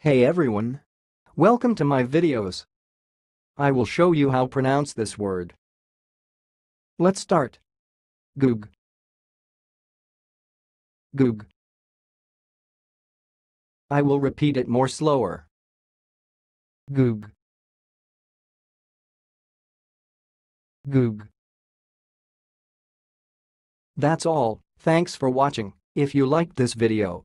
Hey everyone! Welcome to my videos. I will show you how pronounce this word. Let's start. Goog. Goog. I will repeat it more slower. Goog. Goog. That's all, thanks for watching. If you liked this video,